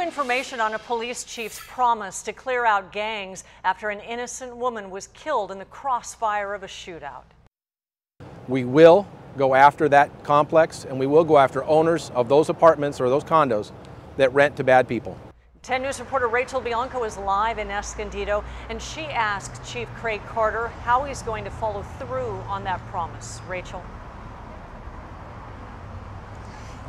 Information on a police chief's promise to clear out gangs after an innocent woman was killed in the crossfire of a shootout. We will go after that complex and we will go after owners of those apartments or those condos that rent to bad people. 10 News reporter Rachel Bianco is live in Escondido and she asked Chief Craig Carter how he's going to follow through on that promise. Rachel.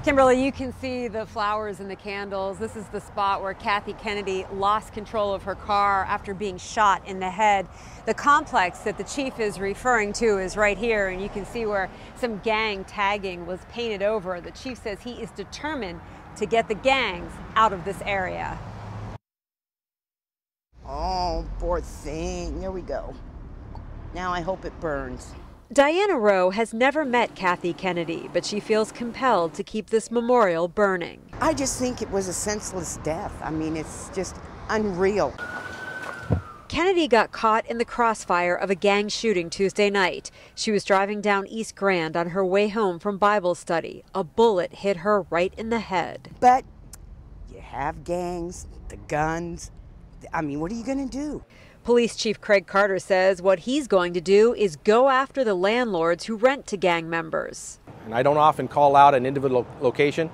Kimberly, you can see the flowers and the candles. This is the spot where Cathy Kennedy lost control of her car after being shot in the head. The complex that the chief is referring to is right here, and you can see where some gang tagging was painted over. The chief says he is determined to get the gangs out of this area. Oh, poor thing. There we go. Now I hope it burns. Diana Rowe has never met Cathy Kennedy, but she feels compelled to keep this memorial burning. I just think it was a senseless death. I mean, it's just unreal. Kennedy got caught in the crossfire of a gang shooting Tuesday night. She was driving down East Grand on her way home from Bible study. A bullet hit her right in the head. But you have gangs, the guns. I mean, what are you going to do? Police Chief Craig Carter says what he's going to do is go after the landlords who rent to gang members. And I don't often call out an individual location,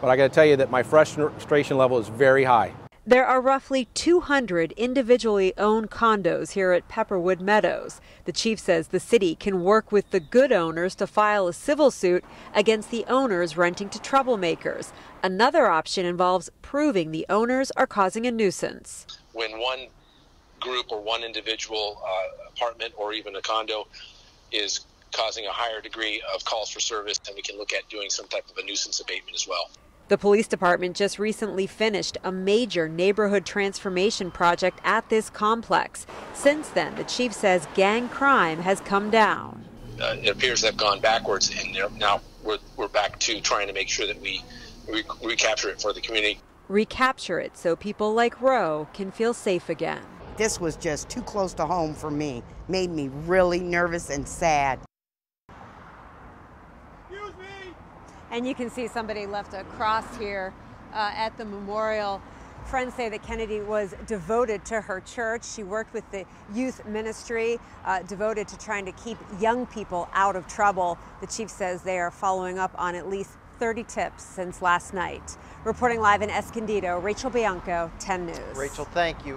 but I got to tell you that my frustration level is very high. There are roughly 200 individually owned condos here at Pepperwood Meadows. The chief says the city can work with the good owners to file a civil suit against the owners renting to troublemakers. Another option involves proving the owners are causing a nuisance. When one group or one individual uh, apartment or even a condo is causing a higher degree of calls for service, then we can look at doing some type of a nuisance abatement as well. The police department just recently finished a major neighborhood transformation project at this complex. Since then, the chief says gang crime has come down. Uh, it appears they've gone backwards, and now we're, we're back to trying to make sure that we re recapture it for the community. Recapture it so people like Rowe can feel safe again. This was just too close to home for me. Made me really nervous and sad. Excuse me. And you can see somebody left a cross here uh, at the memorial. Friends say that Kennedy was devoted to her church. She worked with the youth ministry, uh, devoted to trying to keep young people out of trouble. The chief says they are following up on at least 30 tips since last night. Reporting live in Escondido, Rachel Bianco, 10 News. Rachel, thank you.